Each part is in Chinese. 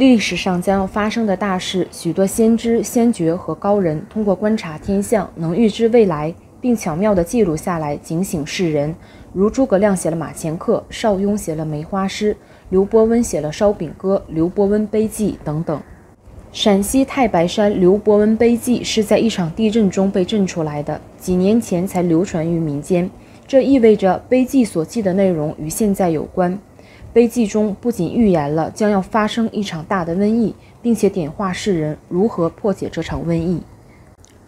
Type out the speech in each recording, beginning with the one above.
历史上将要发生的大事，许多先知、先觉和高人通过观察天象，能预知未来，并巧妙地记录下来，警醒世人。如诸葛亮写了《马前课》，邵雍写了《梅花诗》，刘伯温写了《烧饼歌》《刘伯温碑记》等等。陕西太白山刘伯温碑记是在一场地震中被震出来的，几年前才流传于民间。这意味着碑记所记的内容与现在有关。碑记中不仅预言了将要发生一场大的瘟疫，并且点化世人如何破解这场瘟疫。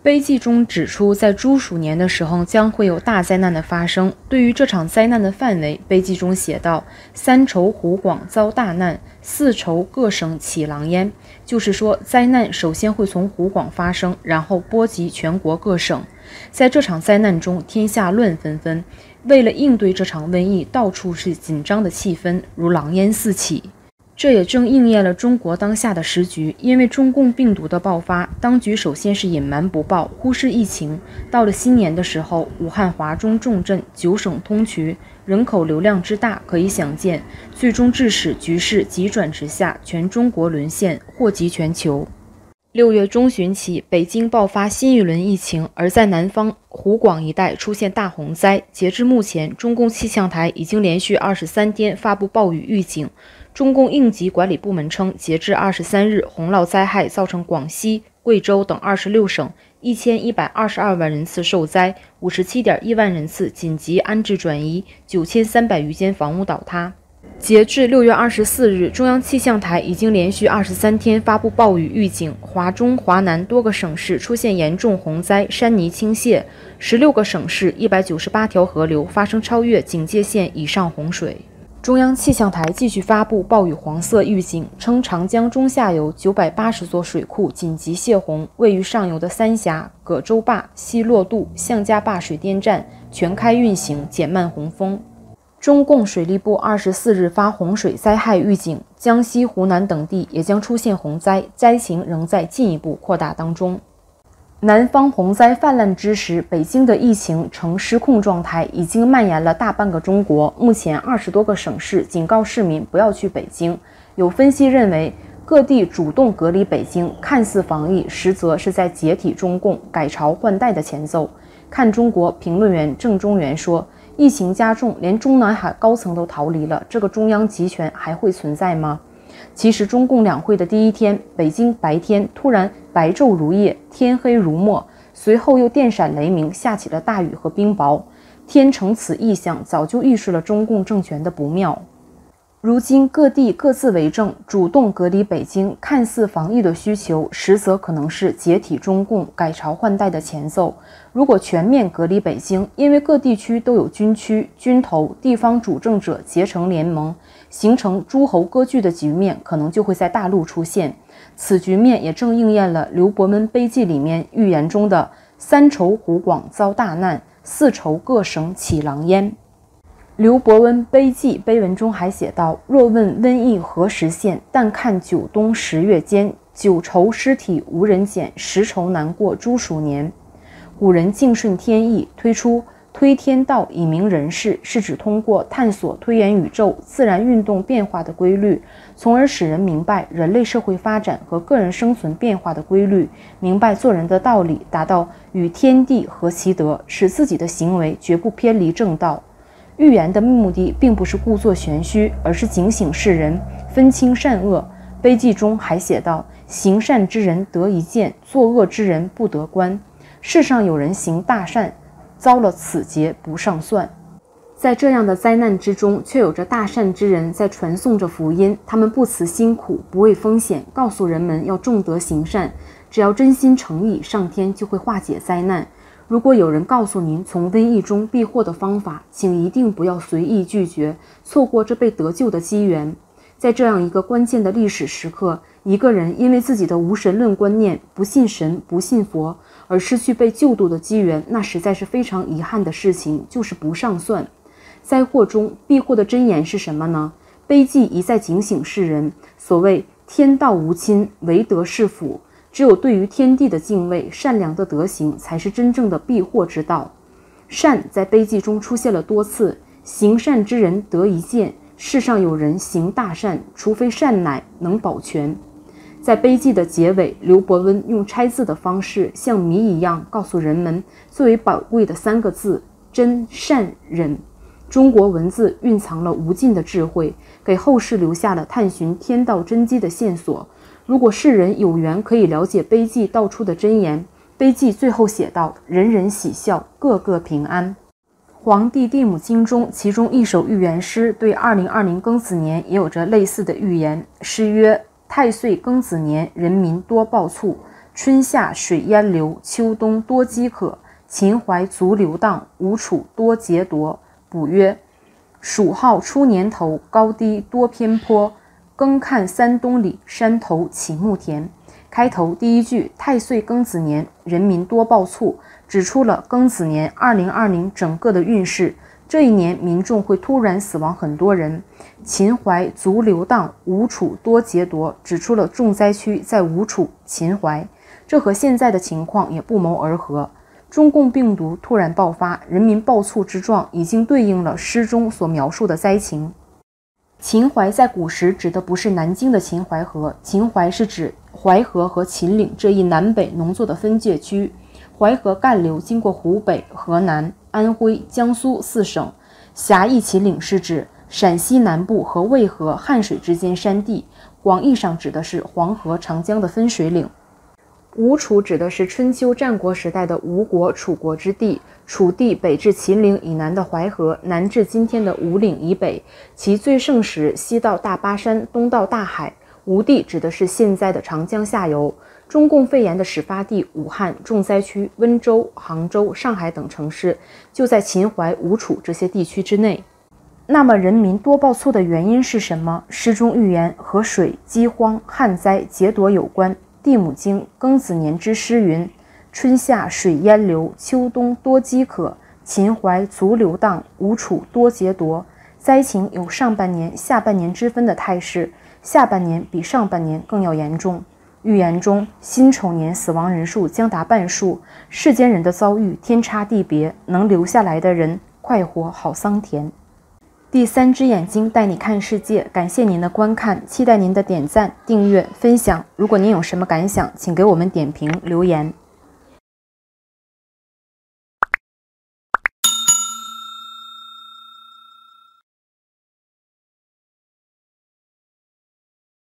碑记中指出，在猪鼠年的时候将会有大灾难的发生。对于这场灾难的范围，碑记中写道：“三筹湖广遭大难，四筹各省起狼烟。”就是说，灾难首先会从湖广发生，然后波及全国各省。在这场灾难中，天下乱纷纷。为了应对这场瘟疫，到处是紧张的气氛，如狼烟四起。这也正应验了中国当下的时局。因为中共病毒的爆发，当局首先是隐瞒不报，忽视疫情。到了新年的时候，武汉华中重镇，九省通衢，人口流量之大可以想见。最终致使局势急转直下，全中国沦陷，祸及全球。六月中旬起，北京爆发新一轮疫情，而在南方湖广一带出现大洪灾。截至目前，中共气象台已经连续二十三天发布暴雨预警。中共应急管理部门称，截至二十三日，洪涝灾害造成广西、贵州等二十六省一千一百二十二万人次受灾，五十七点一万人次紧急安置转移，九千三百余间房屋倒塌。截至六月二十四日，中央气象台已经连续二十三天发布暴雨预警，华中、华南多个省市出现严重洪灾，山泥倾泻，十六个省市一百九十八条河流发生超越警戒线以上洪水。中央气象台继续发布暴雨黄色预警，称长江中下游九百八十座水库紧急泄洪，位于上游的三峡、葛洲坝、西洛渡、向家坝水电站全开运行，减慢洪峰。中共水利部二十四日发洪水灾害预警，江西、湖南等地也将出现洪灾，灾情仍在进一步扩大当中。南方洪灾泛滥之时，北京的疫情呈失控状态，已经蔓延了大半个中国。目前，二十多个省市警告市民不要去北京。有分析认为，各地主动隔离北京，看似防疫，实则是在解体中共、改朝换代的前奏。看中国评论员郑中元说。疫情加重，连中南海高层都逃离了，这个中央集权还会存在吗？其实，中共两会的第一天，北京白天突然白昼如夜，天黑如墨，随后又电闪雷鸣，下起了大雨和冰雹。天成此异象，早就预示了中共政权的不妙。如今各地各自为政，主动隔离北京，看似防疫的需求，实则可能是解体中共、改朝换代的前奏。如果全面隔离北京，因为各地区都有军区、军头、地方主政者结成联盟，形成诸侯割据的局面，可能就会在大陆出现。此局面也正应验了刘伯温碑记里面预言中的“三筹湖广遭大难，四筹各省起狼烟”。刘伯温碑记碑文中还写道：“若问瘟疫何时现，但看九冬十月间。九愁尸体无人捡，十愁难过猪鼠年。”古人敬顺天意，推出推天道以明人事，是指通过探索推演宇宙自然运动变化的规律，从而使人明白人类社会发展和个人生存变化的规律，明白做人的道理，达到与天地合其德，使自己的行为绝不偏离正道。预言的目的并不是故作玄虚，而是警醒世人，分清善恶。碑记中还写道：“行善之人得一见，作恶之人不得官。”世上有人行大善，遭了此劫不上算。在这样的灾难之中，却有着大善之人在传颂着福音。他们不辞辛苦，不畏风险，告诉人们要重德行善，只要真心诚意，上天就会化解灾难。如果有人告诉您从瘟疫中避祸的方法，请一定不要随意拒绝，错过这被得救的机缘。在这样一个关键的历史时刻，一个人因为自己的无神论观念，不信神、不信佛，而失去被救度的机缘，那实在是非常遗憾的事情，就是不上算。灾祸中避祸的真言是什么呢？悲记一再警醒世人：所谓天道无亲，唯德是辅。只有对于天地的敬畏、善良的德行，才是真正的避祸之道。善在碑记中出现了多次，行善之人得一见，世上有人行大善，除非善乃能保全。在碑记的结尾，刘伯温用拆字的方式，像谜一样告诉人们最为宝贵的三个字：真善忍。中国文字蕴藏了无尽的智慧，给后世留下了探寻天道真机的线索。如果世人有缘可以了解碑记道出的真言，碑记最后写道：“人人喜笑，个个平安。”《黄帝帝母经》中，其中一首寓言诗对二零二零庚子年也有着类似的预言。诗曰：“太岁庚子年，人民多暴促，春夏水淹流，秋冬多饥渴，秦淮足流荡，吴楚多劫夺。”补曰：“蜀号出年头，高低多偏颇，更看三冬里，山头起木田。”开头第一句“太岁庚子年，人民多暴卒”。指出了庚子年二零二零整个的运势，这一年民众会突然死亡很多人。秦淮足流荡，吴楚多劫夺，指出了重灾区在吴楚、秦淮，这和现在的情况也不谋而合。中共病毒突然爆发，人民暴卒之状，已经对应了诗中所描述的灾情。秦淮在古时指的不是南京的秦淮河，秦淮是指淮河和秦岭这一南北农作的分界区。淮河干流经过湖北、河南、安徽、江苏四省，狭义秦岭是指陕西南部和渭河、汉水之间山地，广义上指的是黄河、长江的分水岭。吴楚指的是春秋战国时代的吴国、楚国之地，楚地北至秦岭以南的淮河，南至今天的吴岭以北，其最盛时西到大巴山，东到大海。吴地指的是现在的长江下游。中共肺炎的始发地武汉重灾区温州、杭州、上海等城市就在秦淮、吴楚这些地区之内。那么人民多暴卒的原因是什么？诗中预言和水、饥荒、旱灾、劫夺有关。《地母经》庚子年之诗云：“春夏水淹流，秋冬多饥渴，秦淮足流荡，吴楚多劫夺。”灾情有上半年、下半年之分的态势，下半年比上半年更要严重。预言中，辛丑年死亡人数将达半数，世间人的遭遇天差地别，能留下来的人快活好桑田。第三只眼睛带你看世界，感谢您的观看，期待您的点赞、订阅、分享。如果您有什么感想，请给我们点评留言。